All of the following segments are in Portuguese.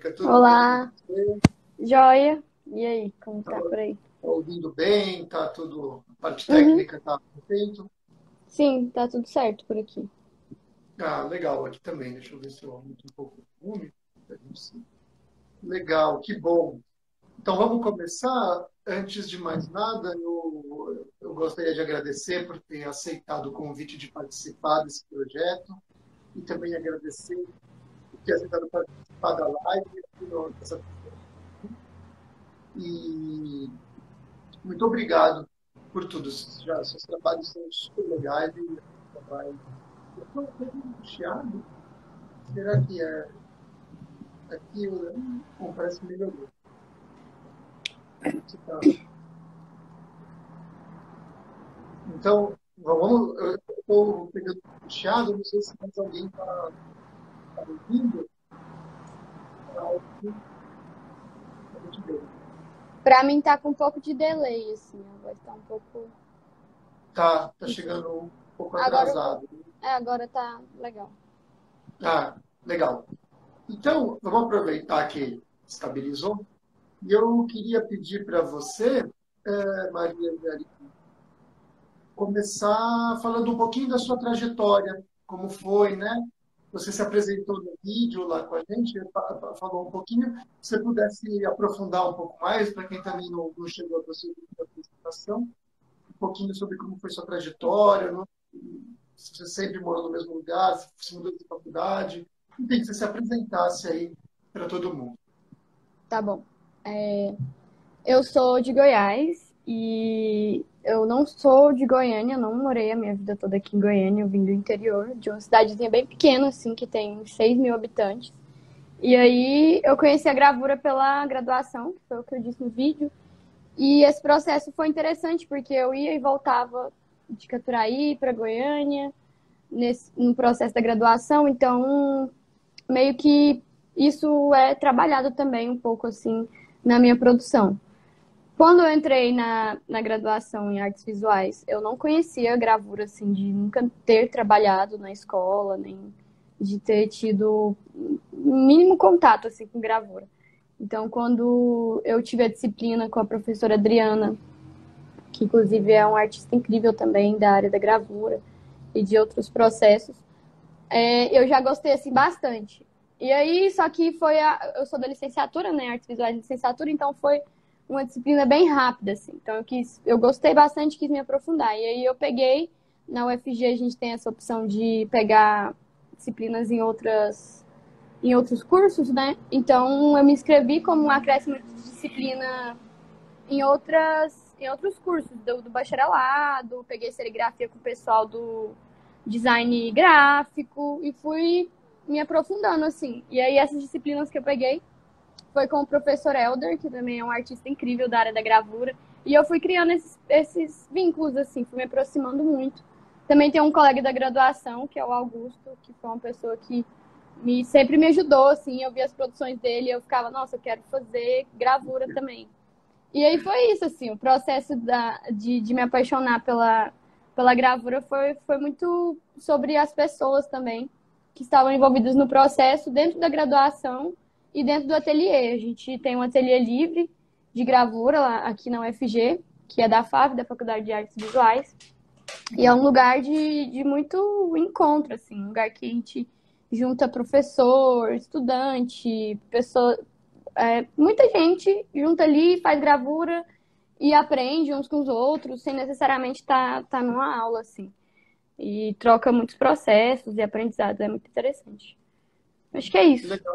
Tudo Olá, bem? joia. E aí, como tá Está por aí? ouvindo bem? Tá tudo, a parte Uhum. técnica tá perfeito? Sim, tá tudo certo por aqui. Ah, legal, aqui também. Deixa eu ver se eu aumento um pouco o volume. Legal, que bom. Então vamos começar. Antes de mais nada, eu, eu gostaria de agradecer por ter aceitado o convite de participar desse projeto e também agradecer ter aceitado participar da live dessa E muito obrigado por tudo. Já, seus trabalhos são super legais e trabalho. Eu estou pouco angustiado. Será que é aqui? Bom, parece que melhorou. Tá. Então, vamos. Eu estou pegando angustiado, não sei se mais alguém está ouvindo. Tá ouvindo? A gente vê. Pra mim tá com um pouco de delay, assim, a voz tá um pouco. Tá, tá chegando um pouco Agora- atrasado. É, agora tá legal. Ah, legal. Então, vamos aproveitar que estabilizou. E eu queria pedir para você, eh, Maria Angélica, começar falando um pouquinho da sua trajetória, como foi, né? Você se apresentou no vídeo lá com a gente, fa- fa- falou um pouquinho. Se você pudesse aprofundar um pouco mais, para quem também não, não chegou a você da apresentação, um pouquinho sobre como foi sua trajetória, não? se você sempre morou no mesmo lugar, se você mudou de faculdade, enfim, que você se apresentasse aí para todo mundo. Tá bom. É, eu sou de Goiás e eu não sou de Goiânia, não morei a minha vida toda aqui em Goiânia, eu vim do interior, de uma cidadezinha bem pequena, assim, que tem 6 mil habitantes. E aí eu conheci a gravura pela graduação, que foi o que eu disse no vídeo. E esse processo foi interessante, porque eu ia e voltava de Caturaí para Goiânia, nesse, no processo da graduação, então meio que isso é trabalhado também um pouco assim na minha produção. Quando eu entrei na, na graduação em artes visuais, eu não conhecia gravura, assim, de nunca ter trabalhado na escola, nem de ter tido mínimo contato, assim, com gravura. Então, quando eu tive a disciplina com a professora Adriana, que inclusive é um artista incrível também da área da gravura e de outros processos, é, eu já gostei, assim, bastante. E aí, só que foi a, eu sou da licenciatura, né, artes visuais licenciatura, então foi uma disciplina bem rápida, assim. Então eu quis, eu gostei bastante, quis me aprofundar. E aí eu peguei, na UFG a gente tem essa opção de pegar disciplinas em outras em outros cursos, né? Então eu me inscrevi como um acréscimo de disciplina em outras em outros cursos do, do bacharelado, peguei serigrafia com o pessoal do design gráfico e fui me aprofundando assim. E aí essas disciplinas que eu peguei foi com o professor Elder, que também é um artista incrível da área da gravura, e eu fui criando esses, esses vínculos assim, fui me aproximando muito. Também tem um colega da graduação, que é o Augusto, que foi uma pessoa que me sempre me ajudou assim, eu via as produções dele, e eu ficava, nossa, eu quero fazer gravura também. E aí foi isso assim, o processo da, de, de me apaixonar pela pela gravura foi, foi muito sobre as pessoas também que estavam envolvidas no processo dentro da graduação e dentro do ateliê. A gente tem um ateliê livre de gravura lá, aqui na UFG, que é da FAV, da Faculdade de Artes Visuais. E é um lugar de, de muito encontro, assim, um lugar que a gente junta professor, estudante, pessoa, é, muita gente junta ali, faz gravura e aprende uns com os outros, sem necessariamente estar tá, tá numa aula, assim. E troca muitos processos e aprendizados, é muito interessante. Acho que é isso. Legal.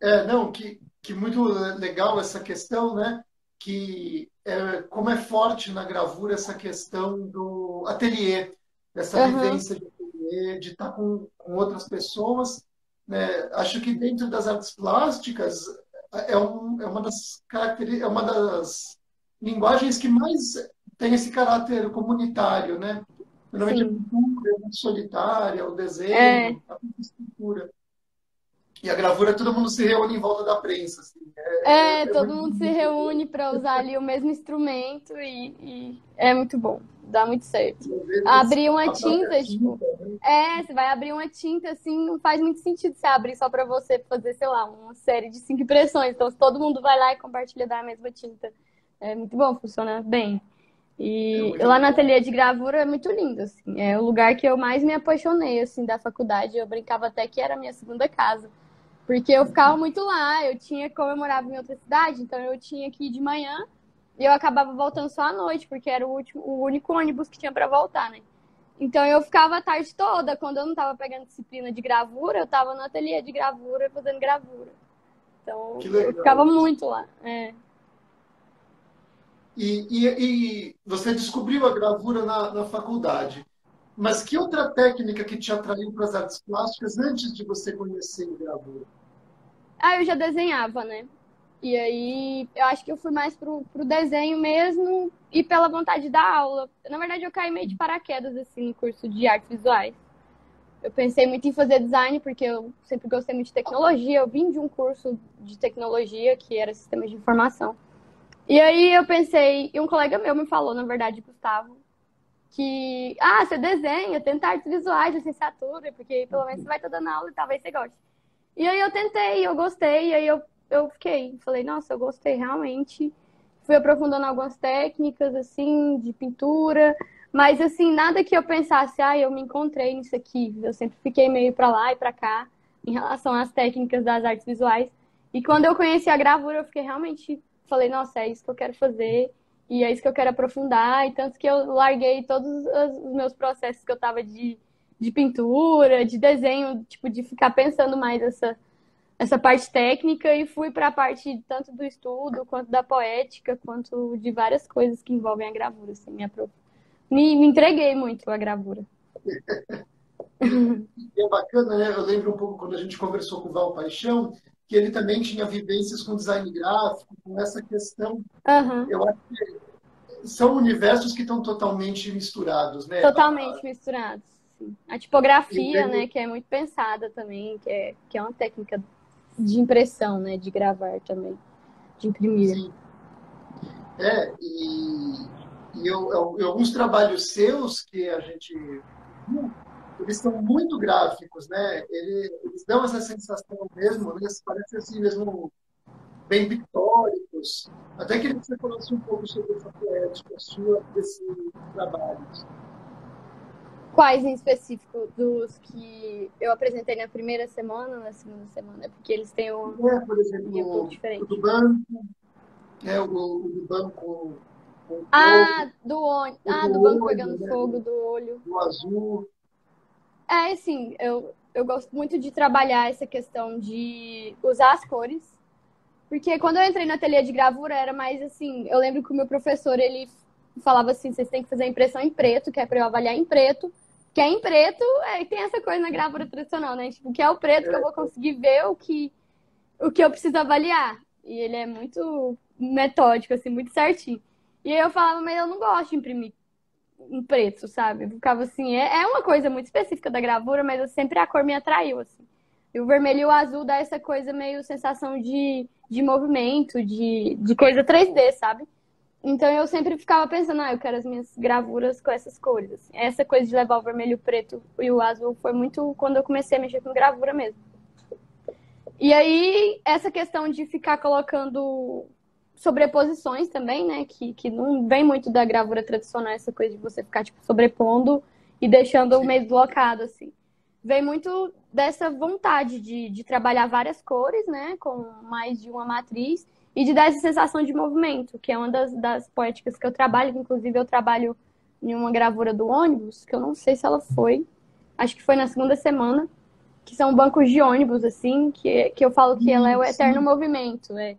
É, não, que, que muito legal essa questão, né? Que é, como é forte na gravura essa questão do ateliê, dessa Uhum. vivência de ateliê, de estar com, com outras pessoas. Né? Acho que dentro das artes plásticas é, um, é uma das características, é uma das linguagens que mais tem esse caráter comunitário, né? Normalmente Sim. a pintura é muito solitária, o desenho, É. a escultura. E a gravura, todo mundo se reúne em volta da prensa. Assim. É, é todo muito mundo se reúne para usar ali o mesmo instrumento e, e é muito bom. dá muito certo. Abrir uma tinta, tipo. Né? É, você vai abrir uma tinta, assim, não faz muito sentido você abrir só para você fazer, sei lá, uma série de cinco impressões. Então, se todo mundo vai lá e compartilha da mesma tinta, é muito bom, funciona bem. E é lá na ateliê de gravura é muito lindo, assim. É o lugar que eu mais me apaixonei, assim, da faculdade. Eu brincava até que era a minha segunda casa. Porque eu ficava muito lá, eu tinha, como eu morava em outra cidade, então eu tinha que ir de manhã e eu acabava voltando só à noite, porque era o, último, o único ônibus que tinha para voltar, né? Então eu ficava a tarde toda, quando eu não estava pegando disciplina de gravura, eu estava no ateliê de gravura fazendo gravura. Então eu ficava muito lá. É. E, e, e, você descobriu a gravura na, na faculdade. Mas que outra técnica que te atraiu para as artes plásticas antes de você conhecer a gravura? Ah, eu já desenhava, né? E aí eu acho que eu fui mais pro, pro desenho mesmo e pela vontade da aula. Na verdade, eu caí meio de paraquedas, assim, no curso de artes visuais. Eu pensei muito em fazer design, porque eu sempre gostei muito de tecnologia. Eu vim de um curso de tecnologia, que era sistemas de informação. E aí eu pensei, e um colega meu me falou, na verdade, Gustavo, que, ah, você desenha, tenta artes visuais, licenciatura, porque pelo menos você vai estar dando aula e talvez você goste. E aí eu tentei, eu gostei, e aí eu, eu fiquei, falei, nossa, eu gostei realmente. Fui aprofundando algumas técnicas, assim, de pintura, mas, assim, nada que eu pensasse, ah, eu me encontrei nisso aqui. Eu sempre fiquei meio para lá e para cá em relação às técnicas das artes visuais. E quando eu conheci a gravura, eu fiquei realmente falei, nossa, é isso que eu quero fazer e é isso que eu quero aprofundar. E tanto que eu larguei todos os meus processos que eu tava de, de pintura, de desenho, tipo, de ficar pensando mais essa, essa parte técnica e fui para a parte tanto do estudo, quanto da poética, quanto de várias coisas que envolvem a gravura. Assim, me, me, me entreguei muito à gravura. é bacana, né? Eu lembro um pouco quando a gente conversou com o Val Paixão, que ele também tinha vivências com design gráfico, com essa questão. Uhum. Eu acho que são universos que estão totalmente misturados, né? Totalmente misturados. Sim. A tipografia, né, que é muito pensada também, que é, que é uma técnica de impressão, né, de gravar também, de imprimir. Sim. É, e, e eu, eu, alguns trabalhos seus que a gente eles são muito gráficos, né? Eles dão essa sensação mesmo, né? Parece assim mesmo bem pictóricos. Até queria que você falasse um pouco sobre essa poética sua desse trabalho. Quais em específico dos que eu apresentei na primeira semana, na segunda semana? Porque eles têm um, é, por exemplo, um o, diferente. O do banco, é, o, o do banco. Ah, do, ônibus, ah, do, do banco olho, pegando né? fogo, do olho. Do azul. É, assim, eu, eu gosto muito de trabalhar essa questão de usar as cores. Porque quando eu entrei na ateliê de gravura, era mais assim, eu lembro que o meu professor, ele falava assim, vocês têm que fazer a impressão em preto, que é para eu avaliar em preto. Que é em preto, é, tem essa coisa na gravura tradicional, né? Tipo, que é o preto que eu vou conseguir ver o que, o que eu preciso avaliar. E ele é muito metódico, assim, muito certinho. E aí eu falava, mas eu não gosto de imprimir em preto, sabe? Ficava assim, é, é uma coisa muito específica da gravura, mas sempre a cor me atraiu, assim. E o vermelho e o azul dá essa coisa meio sensação de, de movimento, de, de coisa 3D, sabe? Então eu sempre ficava pensando, ah, eu quero as minhas gravuras com essas cores. Assim. Essa coisa de levar o vermelho, o preto e o azul foi muito quando eu comecei a mexer com gravura mesmo. E aí, essa questão de ficar colocando sobreposições também, né? Que, que não vem muito da gravura tradicional, essa coisa de você ficar, tipo, sobrepondo e deixando o meio deslocado, assim. Vem muito dessa vontade de, de trabalhar várias cores, né? Com mais de uma matriz e de dar essa sensação de movimento, que é uma das, das poéticas que eu trabalho, que inclusive eu trabalho em uma gravura do ônibus, que eu não sei se ela foi, acho que foi na segunda semana, que são bancos de ônibus, assim, que, que eu falo que ela é o eterno movimento, é.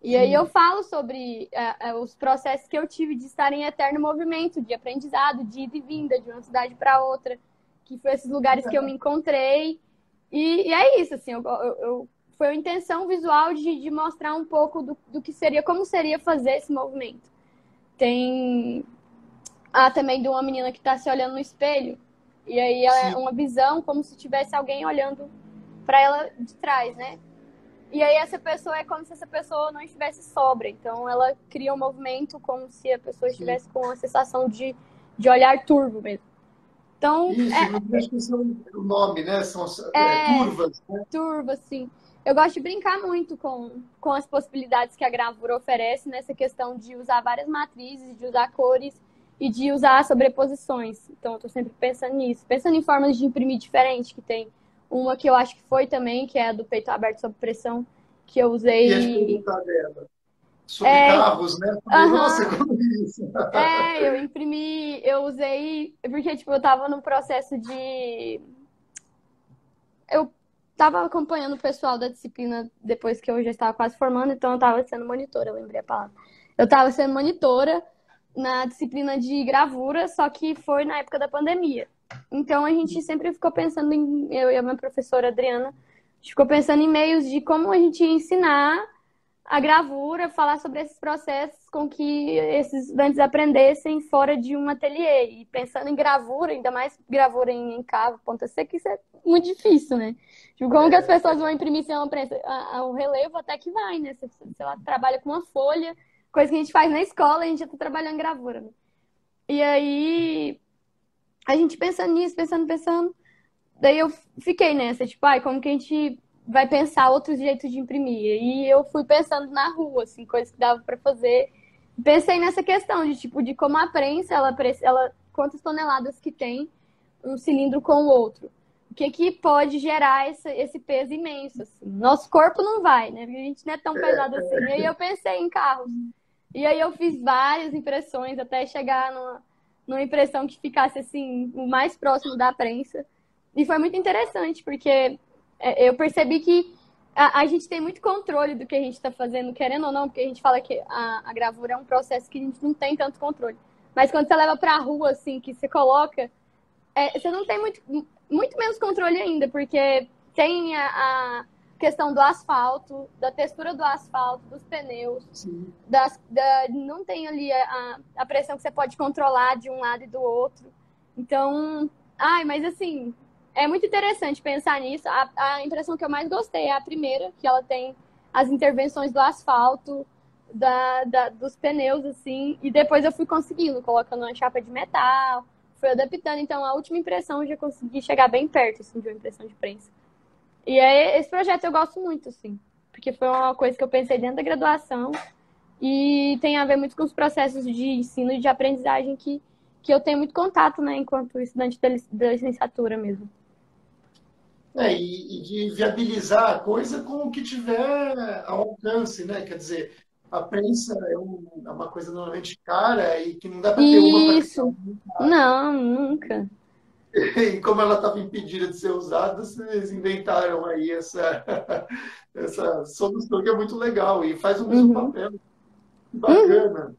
E aí eu falo sobre uh, uh, os processos que eu tive de estar em eterno movimento, de aprendizado, de ida e vinda, de uma cidade para outra, que foi esses lugares que eu me encontrei. E, e é isso, assim, eu, eu, eu, foi a intenção visual de, de mostrar um pouco do, do, que seria, como seria fazer esse movimento. Tem ah, também de uma menina que está se olhando no espelho, e aí é uma visão como se tivesse alguém olhando para ela de trás, né? E aí essa pessoa é como se essa pessoa não estivesse sobra. Então ela cria um movimento como se a pessoa estivesse com a sensação de, de olhar turvo mesmo. Então, Isso, é, não deixa de ser o nome, né? São é, turvas, né? Turvas, sim. Eu gosto de brincar muito com, com as possibilidades que a gravura oferece nessa questão de usar várias matrizes, de usar cores e de usar sobreposições. Então, eu estou sempre pensando nisso. Pensando em formas de imprimir diferentes, que tem uma que eu acho que foi também, que é a do peito aberto sob pressão, que eu usei. E dela. Sobre é... carros, né? Uhum. Nossa, como é isso? É, eu imprimi, eu usei, porque tipo, eu tava no processo de. Eu tava acompanhando o pessoal da disciplina depois que eu já estava quase formando, então eu tava sendo monitora, eu lembrei a palavra. Eu tava sendo monitora na disciplina de gravura, só que foi na época da pandemia. Então a gente sempre ficou pensando em, eu e a minha professora Adriana, a gente ficou pensando em meios de como a gente ia ensinar a gravura, falar sobre esses processos com que esses estudantes aprendessem fora de um ateliê. E pensando em gravura, ainda mais gravura em, em cavo, ponta seca, isso é muito difícil, né? Tipo, como que as pessoas vão imprimir sem uma prensa? O relevo até que vai, né? Você, sei lá, trabalha com uma folha, coisa que a gente faz na escola, a gente já tá trabalhando em gravura. Né? E aí, a gente pensando nisso, pensando, pensando. Daí eu fiquei nessa, tipo, ai, como que a gente vai pensar outros jeitos de imprimir. E eu fui pensando na rua, assim, coisas que dava para fazer. Pensei nessa questão de tipo de como a prensa, ela, ela quantas toneladas que tem um cilindro com o outro. O que que pode gerar esse, esse peso imenso assim. Nosso corpo não vai, né? A gente não é tão pesado assim. E aí eu pensei em carros. E aí eu fiz várias impressões até chegar numa, numa impressão que ficasse assim o mais próximo da prensa. E foi muito interessante, porque é, eu percebi que a, a, gente tem muito controle do que a gente está fazendo, querendo ou não, porque a gente fala que a, a, gravura é um processo que a gente não tem tanto controle. Mas quando você leva para a rua, assim, que você coloca, é, você não tem muito, muito menos controle ainda, porque tem a, a questão do asfalto, da textura do asfalto, dos pneus, das, da, não tem ali a, a pressão que você pode controlar de um lado e do outro. Então, ai, mas assim, é muito interessante pensar nisso. A, a, impressão que eu mais gostei é a primeira, que ela tem as intervenções do asfalto, da, da, dos pneus, assim, e depois eu fui conseguindo, colocando uma chapa de metal, fui adaptando. Então, a última impressão eu já consegui chegar bem perto, assim, de uma impressão de prensa. E aí, esse projeto eu gosto muito, assim, porque foi uma coisa que eu pensei dentro da graduação e tem a ver muito com os processos de ensino e de aprendizagem que, que eu tenho muito contato, né, enquanto estudante da licenciatura mesmo. É, e, e, de viabilizar a coisa com o que tiver ao alcance, né? Quer dizer, a prensa é, um, é uma coisa normalmente cara e que não dá para ter uma Isso. Não, nunca. E como ela estava impedida de ser usada, vocês inventaram aí essa, essa solução que é muito legal e faz um uhum. papel bacana. Uhum.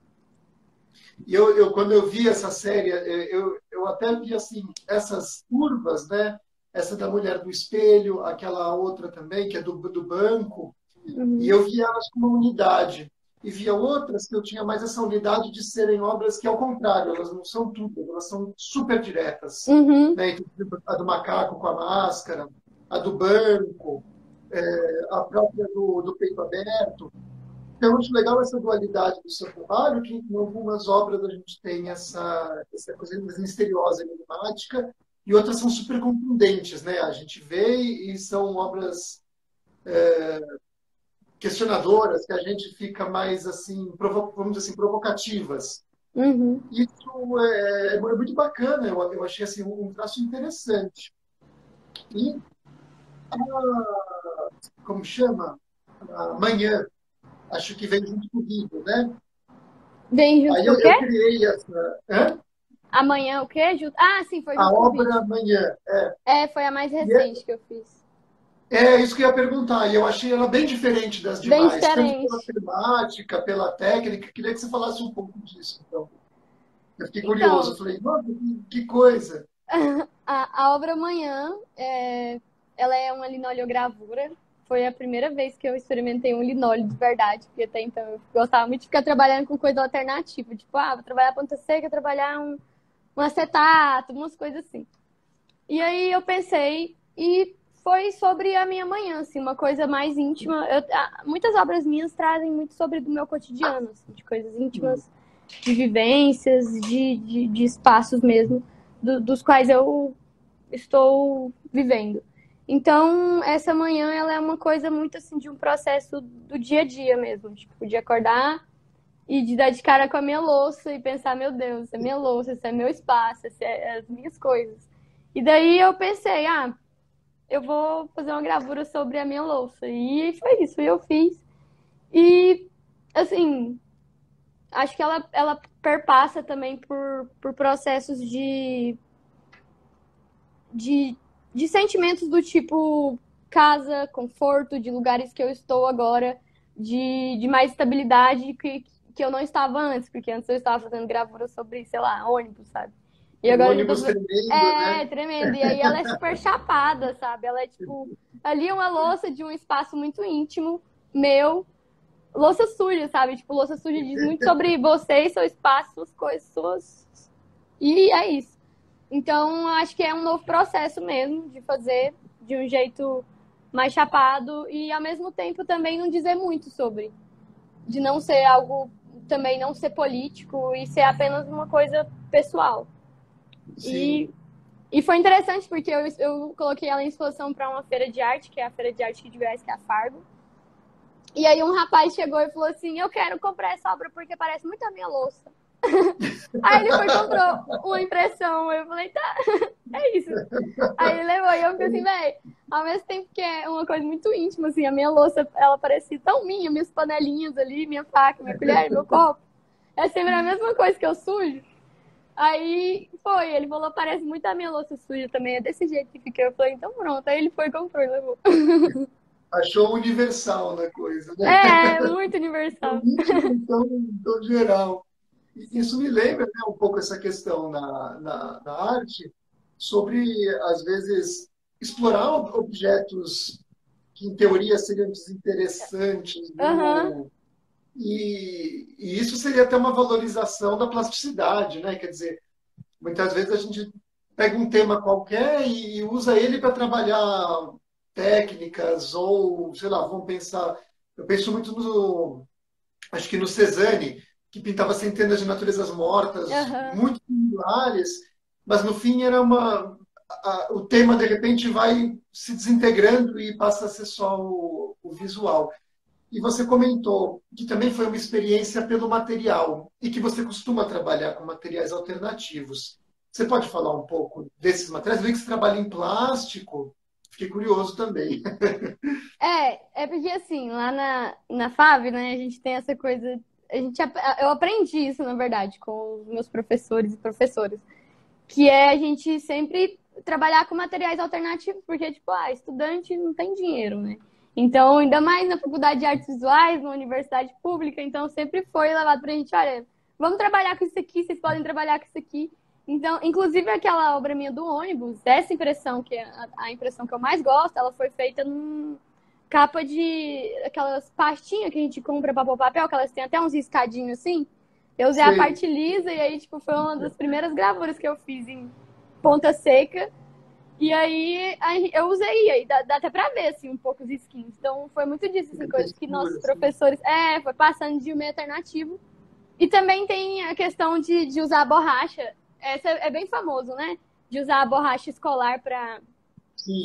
E eu, eu, quando eu vi essa série, eu, eu até vi assim, essas curvas, né? Essa da mulher do espelho, aquela outra também, que é do, do banco, uhum. e eu via elas como uma unidade. E via outras que eu tinha mais essa unidade de serem obras que, ao contrário, elas não são tudo, elas são super diretas. Uhum. Né? Então, a do macaco com a máscara, a do banco, é, a própria do, do peito aberto. Então, eu acho legal essa dualidade do seu trabalho, que em algumas obras a gente tem essa, essa coisa misteriosa, enigmática, e outras são super contundentes, né? A gente vê e são obras é, questionadoras, que a gente fica mais assim, vamos dizer assim, provocativas. Uhum. Isso é, é, muito bacana, eu, eu achei assim, um traço interessante. E a, como chama? Amanhã, acho que vem junto comigo, né? Vem junto Aí eu, eu criei essa. Hã? Amanhã o quê? Ah, sim, foi A obra amanhã, é. É, foi a mais é recente é, que eu fiz. É, isso que eu ia perguntar. E eu achei ela bem diferente das demais. Bem diferente. Tanto pela temática, pela técnica. Queria que você falasse um pouco disso, então. Eu fiquei então, curioso. Eu falei, nossa, que, que coisa. A, a, obra amanhã, é, ela é uma linoleogravura. Foi a primeira vez que eu experimentei um linóleo de verdade, porque até então eu gostava muito de ficar trabalhando com coisa alternativa. Tipo, ah, vou trabalhar ponta seca, trabalhar um um acetato, umas coisas assim. E aí eu pensei, e foi sobre a minha manhã, assim, uma coisa mais íntima. Eu, muitas obras minhas trazem muito sobre do meu cotidiano, assim, de coisas íntimas de vivências, de, de, de espaços mesmo, do, dos quais eu estou vivendo. Então, essa manhã, ela é uma coisa muito assim de um processo do dia a dia mesmo, tipo, de acordar e de dar de cara com a minha louça e pensar, meu Deus, isso é minha louça, isso é meu espaço, isso é as minhas coisas. E daí eu pensei, ah, eu vou fazer uma gravura sobre a minha louça. E foi isso, eu fiz. E, assim, acho que ela, ela perpassa também por, por processos de, de, de sentimentos do tipo casa, conforto, de lugares que eu estou agora, de, de mais estabilidade que, que eu não estava antes, porque antes eu estava fazendo gravura sobre, sei lá, ônibus, sabe? E agora ônibus tô... tremendo, é, né? tremendo. E aí ela é super chapada, sabe? Ela é tipo, ali é uma louça de um espaço muito íntimo, meu, louça suja, sabe? Tipo, louça suja diz muito sobre você e seu espaço, suas coisas, suas. E é isso. Então, acho que é um novo processo mesmo de fazer de um jeito mais chapado e ao mesmo tempo também não dizer muito sobre. De não ser algo, também não ser político e ser apenas uma coisa pessoal. E, e foi interessante porque eu, eu coloquei ela em exposição para uma feira de arte, que é a feira de arte de Goiás, que é a Fargo. E aí um rapaz chegou e falou assim: Eu quero comprar essa obra porque parece muito a minha louça. Aí ele foi e comprou uma impressão. Eu falei, tá, é isso. Aí ele levou e eu fiquei assim, velho, ao mesmo tempo que é uma coisa muito íntima, assim, a minha louça, ela parecia tão minha, minhas panelinhas ali, minha faca, minha colher, meu copo. É sempre a mesma coisa que eu sujo. Aí foi, ele falou, parece muito a minha louça suja também, é desse jeito que fica. Eu falei, então pronto. Aí ele foi, comprou e levou. Achou universal na coisa, né? É, muito universal. então, então, geral. Isso me lembra né, um pouco essa questão na, na, na arte, sobre, às vezes, explorar objetos que, em teoria, seriam desinteressantes. Uhum. Né? E, e, isso seria até uma valorização da plasticidade, né? Quer dizer, muitas vezes a gente pega um tema qualquer e usa ele para trabalhar técnicas ou, sei lá, vamos pensar. Eu penso muito no, acho que no Cezanne, que pintava centenas de naturezas mortas, uhum. muito singulares, mas no fim era uma a, o tema de repente vai se desintegrando e passa a ser só o, o visual. E você comentou que também foi uma experiência pelo material e que você costuma trabalhar com materiais alternativos. Você pode falar um pouco desses materiais? Eu vi que você trabalha em plástico. Fiquei curioso também. É, é porque assim, lá na, na FAV, né, a gente tem essa coisa. A gente, eu aprendi isso, na verdade, com os meus professores e professoras. Que é a gente sempre trabalhar com materiais alternativos, porque, tipo, ah, estudante não tem dinheiro, né? Então, ainda mais na Faculdade de Artes Visuais, na universidade pública, então sempre foi levado para a gente, olha, vamos trabalhar com isso aqui, vocês podem trabalhar com isso aqui. Então, inclusive aquela obra minha do ônibus, essa impressão, que é a, impressão que eu mais gosto, ela foi feita num capa de aquelas pastinhas que a gente compra para pôr papel, que elas têm até uns riscadinhos assim. Eu usei Sim. a parte lisa e aí, tipo, foi uma das primeiras gravuras que eu fiz em ponta seca. E aí eu usei, aí dá, dá, até pra ver, assim, um pouco os skins. Então foi muito disso, assim, coisas que nossos professores. É, foi passando de um meio alternativo. E também tem a questão de, de usar a borracha. Essa é bem famoso, né? De usar a borracha escolar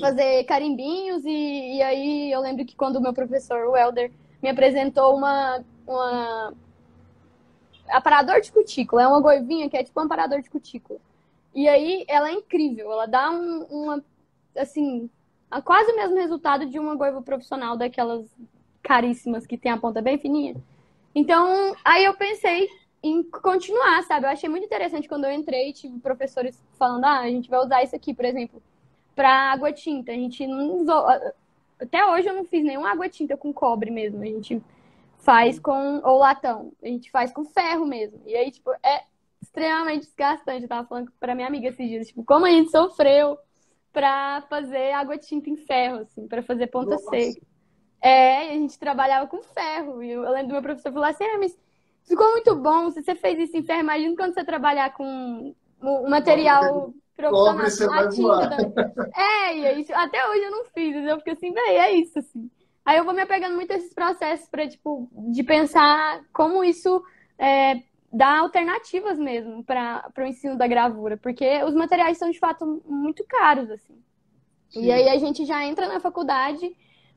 fazer carimbinhos. E, e aí eu lembro que quando o meu professor, o Helder, me apresentou uma, uma aparador de cutícula. É uma goivinha que é tipo um aparador de cutícula. E aí ela é incrível, ela dá um, uma, assim, quase o mesmo resultado de uma goiva profissional daquelas caríssimas que tem a ponta bem fininha. Então, aí eu pensei em continuar, sabe? Eu achei muito interessante quando eu entrei, tive professores falando, ah, a gente vai usar isso aqui, por exemplo, para água tinta. A gente não usou, até hoje eu não fiz nenhuma água tinta com cobre mesmo. A gente faz com ou latão, a gente faz com ferro mesmo. E aí, tipo, é extremamente desgastante. Eu tava falando pra minha amiga esses dias, tipo, como a gente sofreu pra fazer água tinta em ferro, assim, pra fazer ponta Nossa. seca. É, a gente trabalhava com ferro. E eu lembro do meu professor falar assim, ah, mas ficou muito bom, se você fez isso em ferro, imagina quando você trabalhar com um material profissional. Cobre, você É, e aí, até hoje eu não fiz, eu fico assim, velho, é isso, assim. Aí eu vou me apegando muito a esses processos para tipo, de pensar como isso é, dar alternativas mesmo para o ensino da gravura, porque os materiais são de fato muito caros, assim. Sim. E aí a gente já entra na faculdade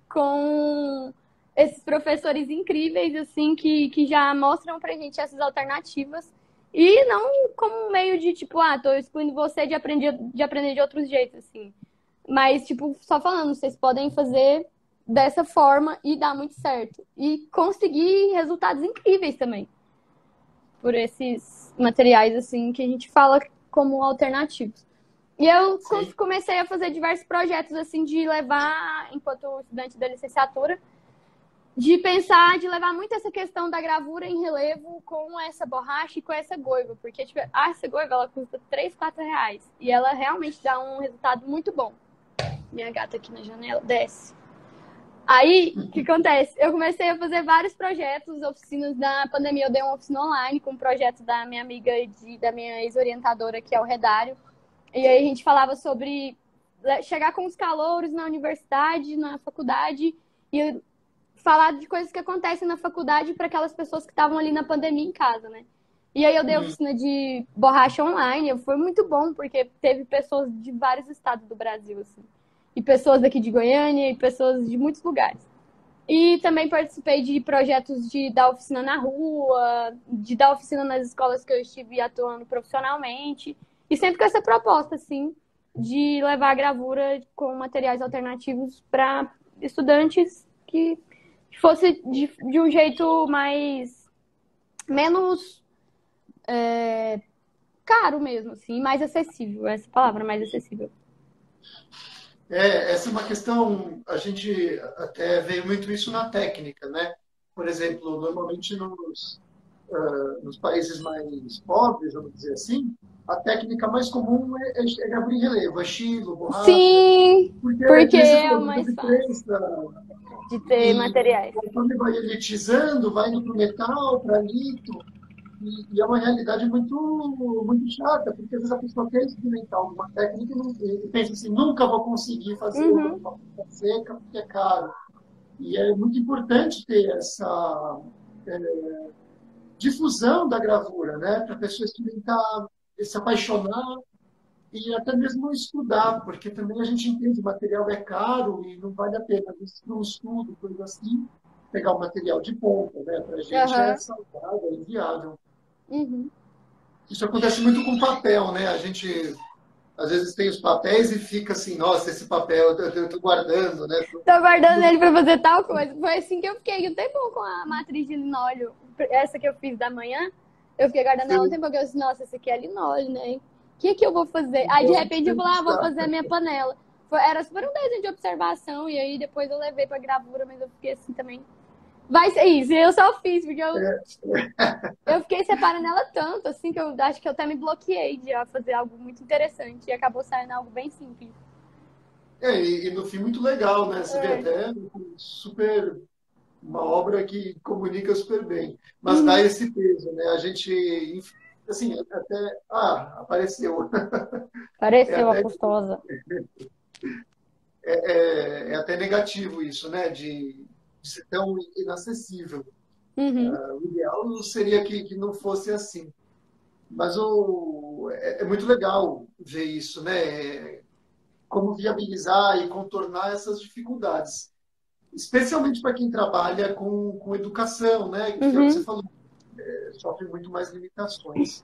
com esses professores incríveis, assim, que, que já mostram pra gente essas alternativas. E não como meio de, tipo, ah, tô excluindo você de aprender, de aprender de outros jeitos, assim. Mas, tipo, só falando, vocês podem fazer dessa forma e dar muito certo. E conseguir resultados incríveis também. Por esses materiais, assim, que a gente fala como alternativos. E eu Sim. comecei a fazer diversos projetos, assim, de levar, enquanto estudante da licenciatura, de pensar, de levar muito essa questão da gravura em relevo com essa borracha e com essa goiva. Porque, tipo, ah, essa goiva, ela custa 3, 4 reais. E ela realmente dá um resultado muito bom. Minha gata aqui na janela, desce. Aí, o que acontece? Eu comecei a fazer vários projetos, oficinas da pandemia. Eu dei uma oficina online com um projeto da minha amiga e da minha ex-orientadora, que é o Redário. E aí a gente falava sobre chegar com os calouros na universidade, na faculdade, e falar de coisas que acontecem na faculdade para aquelas pessoas que estavam ali na pandemia em casa, né? E aí eu dei uhum. oficina de borracha online, foi muito bom, porque teve pessoas de vários estados do Brasil, assim e pessoas daqui de Goiânia e pessoas de muitos lugares. E também participei de projetos de dar oficina na rua, de dar oficina nas escolas que eu estive atuando profissionalmente. E sempre com essa proposta, assim, de levar a gravura com materiais alternativos para estudantes que fosse de, de, um jeito mais. menos. É, caro mesmo, assim, mais acessível. Essa palavra, mais acessível. É, essa é uma questão, a gente até veio muito isso na técnica, né? Por exemplo, normalmente nos, uh, nos países mais pobres, vamos dizer assim, a técnica mais comum é, é, é abrir relevo, é estilo, borracha. Sim, porque, porque é o mais fácil de ter e, materiais. Quando vai elitizando, vai indo para metal, para litro, e, é uma realidade muito, muito chata, porque às vezes a pessoa quer experimentar alguma técnica e, pensa assim, nunca vou conseguir fazer uhum. uma seca porque é caro. E é muito importante ter essa é, difusão da gravura, né? Para a pessoa experimentar, se apaixonar e até mesmo estudar, porque também a gente entende o material é caro e não vale a pena, um estudo, coisa assim, pegar o material de ponta, né? Para a gente uhum. é saudável, é inviável. Uhum. Isso acontece muito com papel, né? A gente às vezes tem os papéis e fica assim, nossa, esse papel eu tô guardando, né? Tô guardando ele para fazer tal coisa. Foi assim que eu fiquei um tempo com a matriz de linóleo, essa que eu fiz da manhã. Eu fiquei guardando ela um tempo porque eu disse, nossa, esse aqui é linóleo, né? O que que eu vou fazer? Aí de repente eu falei, ah, vou fazer a minha panela. Foi, era super um desenho de observação e aí depois eu levei para gravura, mas eu fiquei assim também Vai ser isso. Eu só fiz, porque eu, é. eu fiquei separando ela tanto, assim, que eu acho que eu até me bloqueei de fazer algo muito interessante. E acabou saindo algo bem simples. É, e, e no fim muito legal, né? Você é. vê até super. Uma obra que comunica super bem. Mas uhum. dá esse peso, né? A gente. Assim, até. Ah, apareceu. Apareceu é a custosa. É, é, é, até negativo isso, né? De, de ser tão inacessível. Uhum. Uh, o ideal seria que, que não fosse assim. Mas o, é, é muito legal ver isso, né? Como viabilizar e contornar essas dificuldades. Especialmente para quem trabalha com, com educação, né? Que uhum. você falou, é, sofre muito mais limitações.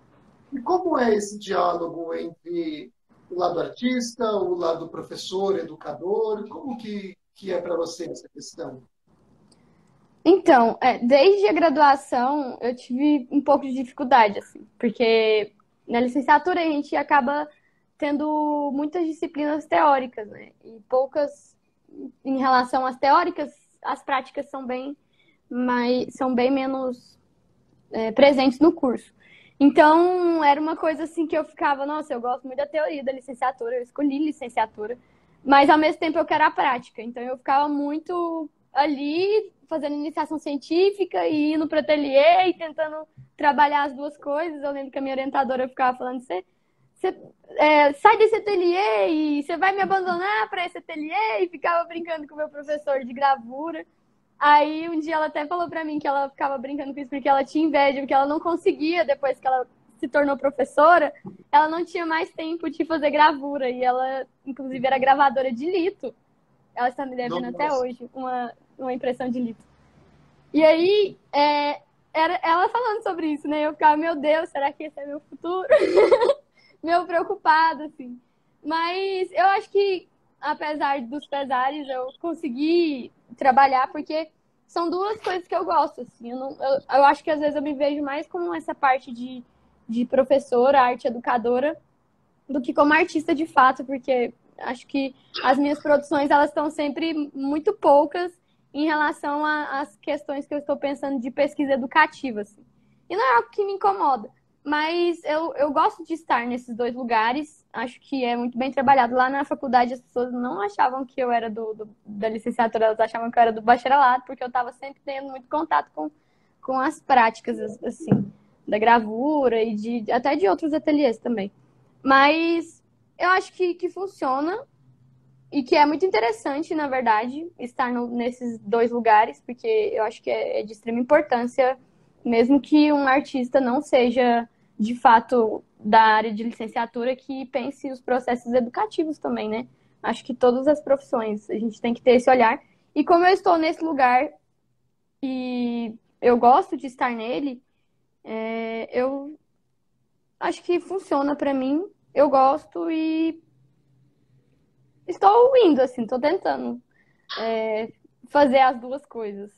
E como é esse diálogo entre o lado artista, o lado professor, educador? Como que, que é para você essa questão? Então, é, desde a graduação eu tive um pouco de dificuldade, assim, porque na licenciatura a gente acaba tendo muitas disciplinas teóricas, né? E poucas em relação às teóricas, as práticas são bem mais, são bem menos é, presentes no curso. Então, era uma coisa assim que eu ficava, nossa, eu gosto muito da teoria da licenciatura, eu escolhi licenciatura, mas ao mesmo tempo eu quero a prática. Então, eu ficava muito ali fazendo iniciação científica e indo para ateliê e tentando trabalhar as duas coisas. Eu lembro que a minha orientadora ficava falando: você é, sai desse ateliê e você vai me abandonar para esse ateliê? E ficava brincando com o meu professor de gravura. Aí um dia ela até falou pra mim que ela ficava brincando com isso porque ela tinha inveja, porque ela não conseguia, depois que ela se tornou professora, ela não tinha mais tempo de fazer gravura. E ela, inclusive, era gravadora de lito. Ela está me devendo até hoje uma, uma impressão de lito. E aí, é, era ela falando sobre isso, né? Eu ficava, meu Deus, será que esse é meu futuro? meu preocupado, assim. Mas eu acho que, apesar dos pesares, eu consegui trabalhar, porque são duas coisas que eu gosto, assim. Eu, não, eu, eu acho que às vezes eu me vejo mais como essa parte de, de professora, arte educadora, do que como artista de fato, porque acho que as minhas produções, elas estão sempre muito poucas em relação às questões que eu estou pensando de pesquisa educativa, assim. E não é algo que me incomoda, mas eu, eu gosto de estar nesses dois lugares. Acho que é muito bem trabalhado. Lá na faculdade, as pessoas não achavam que eu era do, do da licenciatura, elas achavam que eu era do bacharelado, porque eu estava sempre tendo muito contato com, com as práticas, assim, da gravura e de até de outros ateliês também. Mas eu acho que, que funciona e que é muito interessante, na verdade, estar no, nesses dois lugares, porque eu acho que é, é de extrema importância, mesmo que um artista não seja de fato da área de licenciatura que pense os processos educativos também, né? Acho que todas as profissões a gente tem que ter esse olhar. E como eu estou nesse lugar e eu gosto de estar nele, é, eu acho que funciona para mim. Eu gosto e estou indo, assim, estou tentando é, fazer as duas coisas.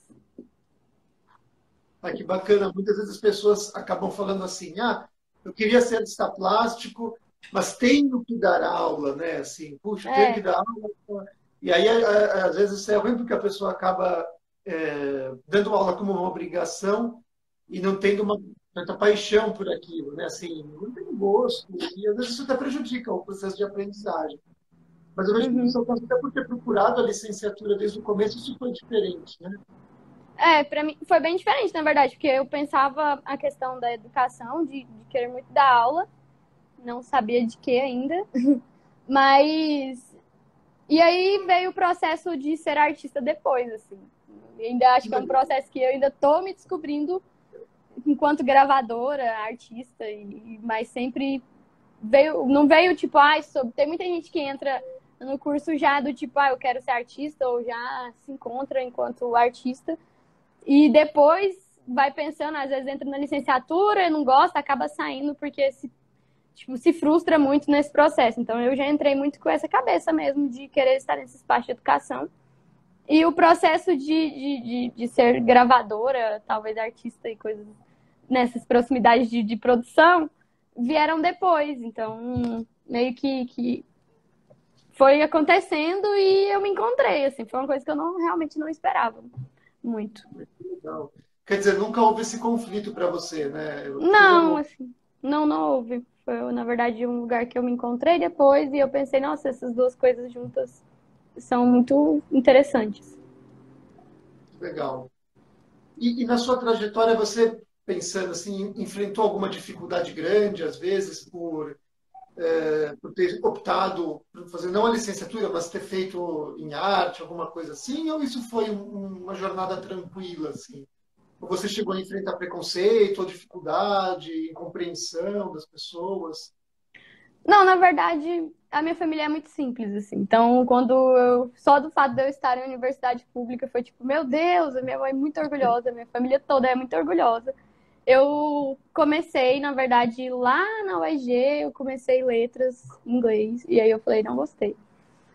Ah, que bacana. Muitas vezes as pessoas acabam falando assim, ah, eu queria ser artista plástico, mas tenho que dar aula, né? Assim, puxa, é. tenho que dar aula. E aí, às vezes, é ruim porque a pessoa acaba é, dando aula como uma obrigação e não tendo uma tanta paixão por aquilo, né? Assim, não tem gosto. E às vezes isso até prejudica o processo de aprendizagem. Mas eu vejo uhum. que seu caso, até por ter procurado a licenciatura desde o começo, isso foi diferente, né? É, para mim foi bem diferente, na verdade, porque eu pensava a questão da educação, de, de querer muito dar aula, não sabia de que ainda, mas. E aí veio o processo de ser artista depois, assim. E ainda acho que é um processo que eu ainda tô me descobrindo enquanto gravadora, artista, e, mas sempre veio, não veio tipo, ah, sobre, tem muita gente que entra no curso já do tipo, ah, eu quero ser artista, ou já se encontra enquanto artista. E depois vai pensando, às vezes entra na licenciatura, não gosta, acaba saindo porque se, tipo, se frustra muito nesse processo. Então eu já entrei muito com essa cabeça mesmo de querer estar nesse espaço de educação. E o processo de, de, de, de ser gravadora, talvez artista e coisas nessas proximidades de, de produção, vieram depois. Então, meio que, que foi acontecendo e eu me encontrei, assim, foi uma coisa que eu não realmente não esperava muito. Legal. Quer dizer, nunca houve esse conflito para você, né? Eu, não, assim, não, não houve. Foi, na verdade, um lugar que eu me encontrei depois e eu pensei, nossa, essas duas coisas juntas são muito interessantes. Legal. E, e na sua trajetória, você pensando assim, enfrentou alguma dificuldade grande, às vezes, por é, por ter optado por fazer não a licenciatura, mas ter feito em arte, alguma coisa assim, ou isso foi um, uma jornada tranquila, assim? Ou você chegou a enfrentar preconceito, ou dificuldade, incompreensão das pessoas? Não, na verdade, a minha família é muito simples, assim. Então, quando eu. Só do fato de eu estar em universidade pública foi tipo, meu Deus, a minha mãe é muito orgulhosa, a minha família toda é muito orgulhosa eu comecei, na verdade, lá na UEG, eu comecei letras em inglês. E aí eu falei, não gostei.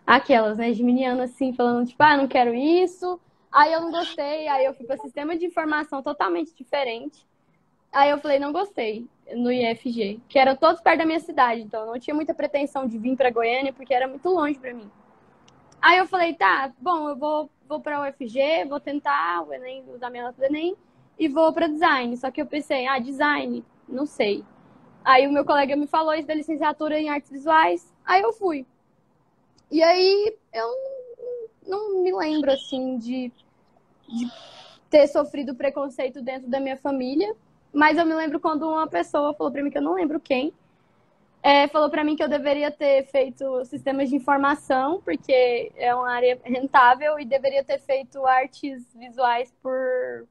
Aquelas, né, geminiana assim, falando, tipo, ah, não quero isso. Aí eu não gostei, aí eu fui para sistema de informação totalmente diferente. Aí eu falei, não gostei, no IFG, que eram todos perto da minha cidade, então eu não tinha muita pretensão de vir para Goiânia, porque era muito longe para mim. Aí eu falei, tá, bom, eu vou, vou para o UFG, vou tentar o Enem, usar minha nota do Enem, e vou para design. Só que eu pensei, ah, design, não sei. Aí o meu colega me falou isso da licenciatura em artes visuais, aí eu fui. E aí eu não me lembro assim de, de ter sofrido preconceito dentro da minha família, mas eu me lembro quando uma pessoa falou para mim que eu não lembro quem, é, falou para mim que eu deveria ter feito sistemas de informação, porque é uma área rentável, e deveria ter feito artes visuais por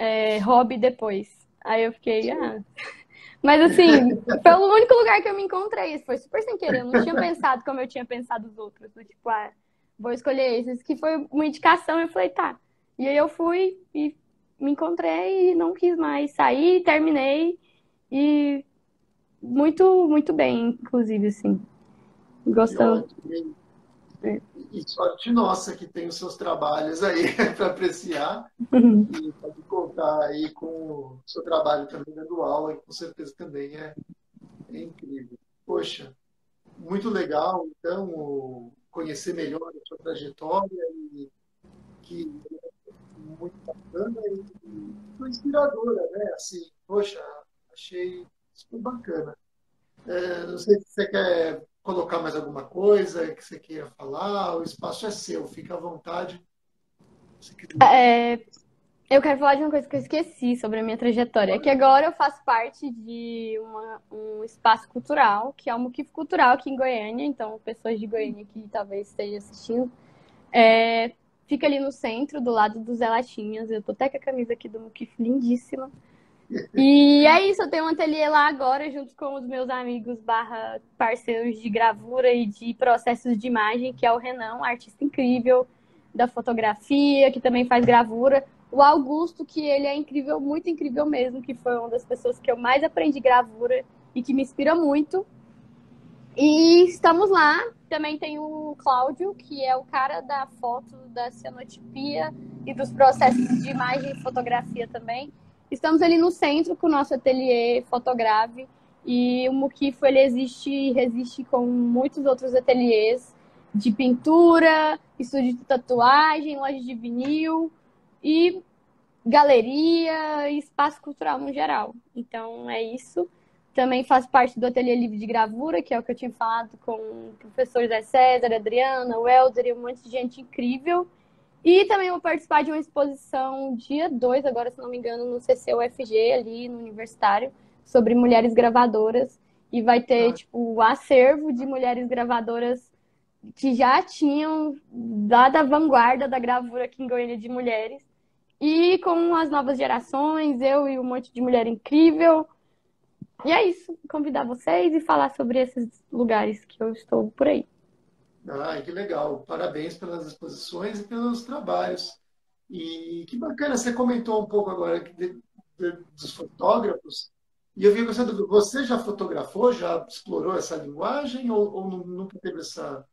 é, hobby depois. Aí eu fiquei, ah. Mas assim, foi o único lugar que eu me encontrei. Foi super sem querer. Eu não tinha pensado como eu tinha pensado os outros. Tipo, ah, vou escolher esses. Que foi uma indicação. Eu falei, tá. E aí eu fui e me encontrei e não quis mais sair, terminei. E muito, muito bem, inclusive, assim. Gostando. E sorte nossa que tem os seus trabalhos aí para apreciar. Uhum. E pode contar aí com o seu trabalho também na Dual, que com certeza também é, é incrível. Poxa, muito legal, então, conhecer melhor a sua trajetória e que é muito bacana e muito inspiradora, né? Assim, poxa, achei super bacana. É, não sei se você quer colocar mais alguma coisa que você queira falar, o espaço é seu, fica à vontade. É, eu quero falar de uma coisa que eu esqueci sobre a minha trajetória. É que agora eu faço parte de uma, um espaço cultural, que é o Muquif Cultural aqui em Goiânia. Então, pessoas de Goiânia que talvez estejam assistindo. É, fica ali no centro, do lado dos Elatinhas. Eu tô até com a camisa aqui do Muquif lindíssima. E é isso, eu tenho um ateliê lá agora, junto com os meus amigos barra parceiros de gravura e de processos de imagem, que é o Renan, um artista incrível da fotografia, que também faz gravura. O Augusto, que ele é incrível, muito incrível mesmo, que foi uma das pessoas que eu mais aprendi gravura e que me inspira muito. E estamos lá. Também tem o Cláudio, que é o cara da foto, da cianotipia e dos processos de imagem e fotografia também. Estamos ali no centro com o nosso ateliê Fotograve e o Mukifo ele existe e resiste com muitos outros ateliês de pintura, estúdio de tatuagem, loja de vinil e galeria e espaço cultural no geral. Então é isso. Também faço parte do Ateliê Livre de Gravura, que é o que eu tinha falado com o professor Zé César, Adriana, o Helder e um monte de gente incrível. E também vou participar de uma exposição dia 2, agora se não me engano, no CCUFG, ali no Universitário, sobre mulheres gravadoras. E vai ter, ah. tipo, o acervo de mulheres gravadoras que já tinham dado a vanguarda da gravura aqui em Goiânia de mulheres. E com as novas gerações, eu e um monte de mulher incrível. E é isso, convidar vocês e falar sobre esses lugares que eu estou por aí. Ah, que legal. Parabéns pelas exposições e pelos trabalhos. E que bacana, você comentou um pouco agora de, de, dos fotógrafos. E eu vi você, você já fotografou, já explorou essa linguagem ou, ou nunca teve essa.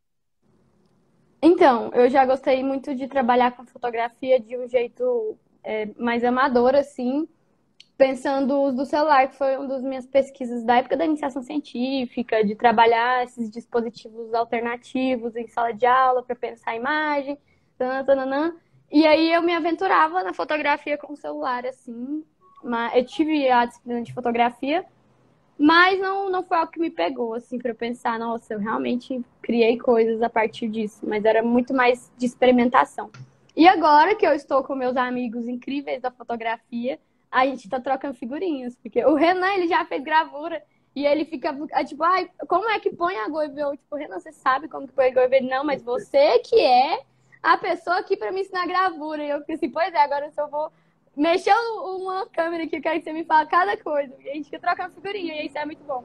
Então, eu já gostei muito de trabalhar com fotografia de um jeito é, mais amador, assim pensando o uso do celular, que foi uma das minhas pesquisas da época da iniciação científica, de trabalhar esses dispositivos alternativos em sala de aula para pensar a imagem, tananã. E aí eu me aventurava na fotografia com o celular, assim. Eu tive a disciplina de fotografia, mas não, não foi algo que me pegou, assim, para pensar, nossa, eu realmente criei coisas a partir disso, mas era muito mais de experimentação. E agora que eu estou com meus amigos incríveis da fotografia, a gente tá trocando figurinhas. Porque o Renan, ele já fez gravura e ele fica, é tipo, ai, como é que põe a Goive? Eu, tipo, Renan, você sabe como que põe a Goive? Não, mas você que é a pessoa aqui para me ensinar gravura. E eu fiquei assim, pois é, agora se eu vou mexer uma câmera aqui, eu quero que você me fale cada coisa. E a gente fica trocando figurinha, e isso é muito bom.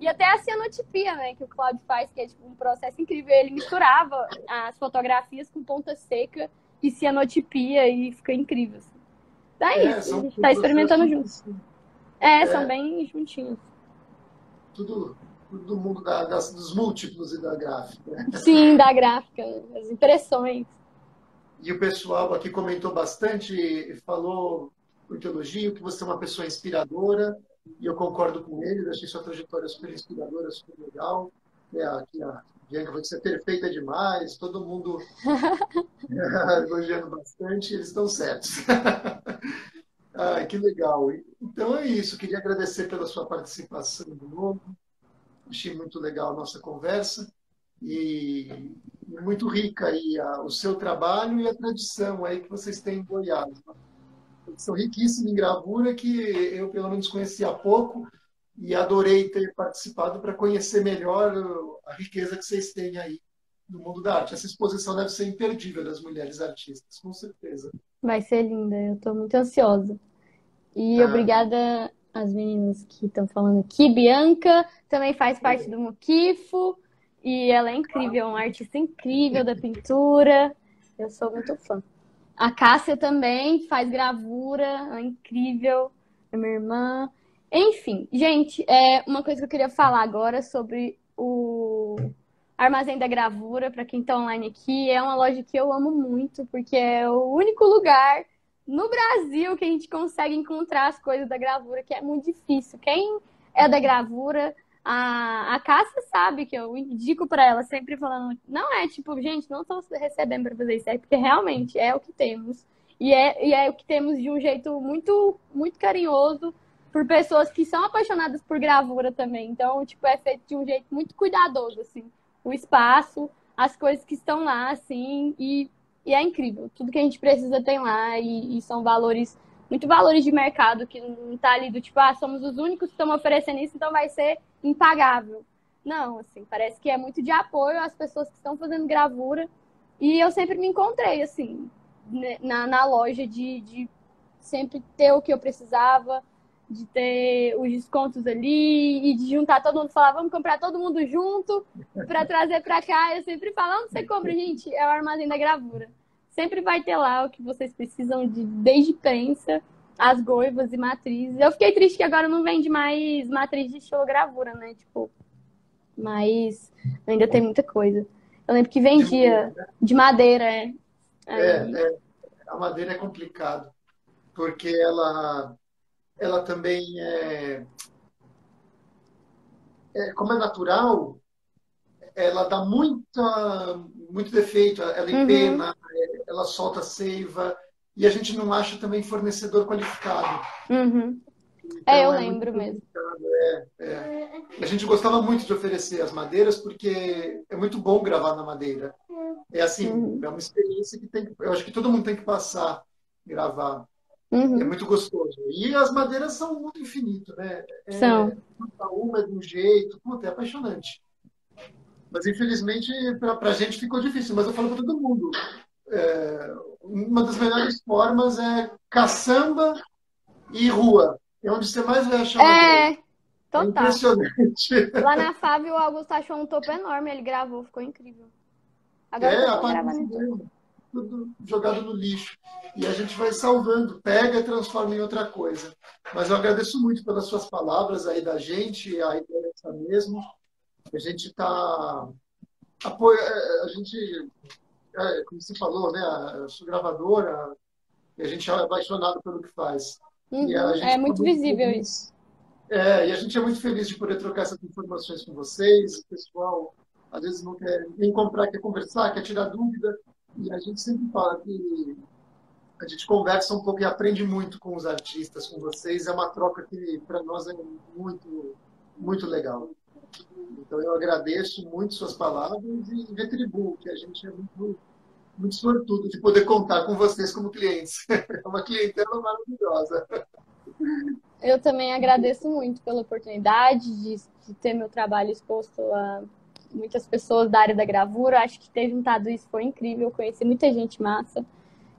E até a cianotipia, né, que o Claudio faz, que é tipo um processo incrível. Ele misturava as fotografias com ponta seca e cianotipia e fica incrível. Assim. Tá é, isso, a gente tá experimentando juntos. É, é, são bem juntinhos. Tudo, tudo do mundo da, das, dos múltiplos e da gráfica. Sim, da gráfica, as impressões. E o pessoal aqui comentou bastante, falou muito elogio, que você é uma pessoa inspiradora, e eu concordo com eles, achei sua trajetória super inspiradora, super legal. É, aqui a Bianca falou que você é perfeita demais, todo mundo elogiando bastante, eles estão certos. Ai, que legal. Então é isso, queria agradecer pela sua participação de novo. Achei muito legal a nossa conversa e muito rica aí a, o seu trabalho e a tradição aí que vocês têm em Goiás. São riquíssimos em gravura que eu pelo menos conhecia há pouco e adorei ter participado para conhecer melhor a riqueza que vocês têm aí no mundo da arte. Essa exposição deve ser imperdível das mulheres artistas, com certeza. Vai ser linda, eu estou muito ansiosa. E ah. obrigada às meninas que estão falando aqui. Bianca também faz parte do Muquifo e ela é incrível, uma artista incrível da pintura. Eu sou muito fã. A Cássia também faz gravura, é incrível, é minha irmã. Enfim, gente, é uma coisa que eu queria falar agora sobre o Armazém da Gravura, para quem está online aqui. É uma loja que eu amo muito, porque é o único lugar no Brasil que a gente consegue encontrar as coisas da gravura, que é muito difícil. Quem é da gravura, a, a Cássia sabe que eu indico para ela sempre falando, não é tipo, gente, não estamos recebendo para fazer isso, é porque realmente é o que temos. E é, e é o que temos de um jeito muito, muito carinhoso por pessoas que são apaixonadas por gravura também. Então, tipo, é feito de um jeito muito cuidadoso, assim. O espaço, as coisas que estão lá, assim, e e é incrível. Tudo que a gente precisa tem lá e, e são valores, muito valores de mercado que não tá ali do tipo, ah, somos os únicos que estamos oferecendo isso, então vai ser impagável. Não, assim, parece que é muito de apoio às pessoas que estão fazendo gravura. E eu sempre me encontrei, assim, né, na, na loja de, de sempre ter o que eu precisava, de ter os descontos ali e de juntar todo mundo, falar, vamos comprar todo mundo junto para trazer para cá. Eu sempre falo, onde você compra, gente? É o armazém da gravura. Sempre vai ter lá o que vocês precisam de, desde prensa, as goivas e matrizes. Eu fiquei triste que agora não vende mais matriz de estilogravura, né? Tipo, mas ainda tem muita coisa. Eu lembro que vendia de madeira, é. É, é, a madeira é complicado, porque ela ela também é, é, como é natural, ela dá muita, muito defeito, ela empena, uhum. ela solta seiva, e a gente não acha também fornecedor qualificado. Uhum. Então, é, eu é lembro mesmo. É, é. A gente gostava muito de oferecer as madeiras porque é muito bom gravar na madeira. É assim, uhum. é uma experiência que tem, eu acho que todo mundo tem que passar gravar. Uhum. É muito gostoso. E as madeiras são muito infinito, né? É, são. Uma é de um jeito, puta, é apaixonante. Mas infelizmente para a gente ficou difícil. Mas eu falo para todo mundo. É, uma das melhores formas é caçamba e rua. É onde você mais vai achar É, é total. É impressionante. Lá na Fábio, o Augusto achou um topo enorme, ele gravou, ficou incrível. Agora é, eu tô gravando tudo jogado no lixo. E a gente vai salvando, pega e transforma em outra coisa. Mas eu agradeço muito pelas suas palavras aí da gente, a ideia é mesmo. A gente está. Apoia... É, a gente, é, como você falou, né? Eu sou gravadora e a gente é apaixonado pelo que faz. Uhum, é muito visível feliz. isso. É, e a gente é muito feliz de poder trocar essas informações com vocês. O pessoal às vezes não quer nem comprar, quer conversar, quer tirar dúvida. E a gente sempre fala que a gente conversa um pouco e aprende muito com os artistas, com vocês. É uma troca que para nós é muito, muito legal. Então eu agradeço muito suas palavras e retribuo que a gente é muito, muito sortudo de poder contar com vocês como clientes. É uma clientela maravilhosa. Eu também agradeço muito pela oportunidade de, de ter meu trabalho exposto a muitas pessoas da área da gravura. Acho que ter juntado isso foi incrível. Conheci muita gente massa.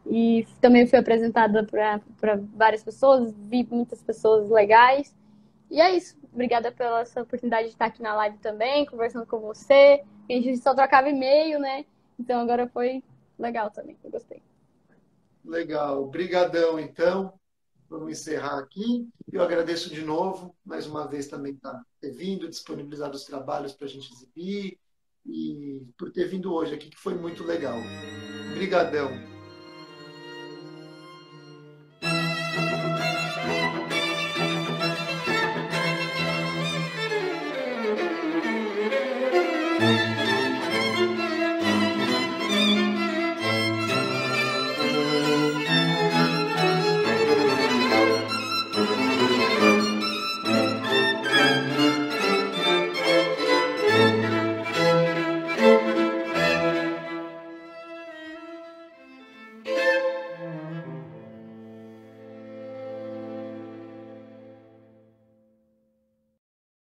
E também fui apresentada para várias pessoas, vi muitas pessoas legais. E é isso. Obrigada pela sua oportunidade de estar aqui na live também, conversando com você. A gente só trocava e-mail, né? Então agora foi legal também. Eu gostei. Legal. Obrigadão, então. Vamos encerrar aqui. Eu agradeço de novo, mais uma vez também tá, ter vindo, disponibilizado os trabalhos para a gente exibir e por ter vindo hoje aqui, que foi muito legal. Obrigadão.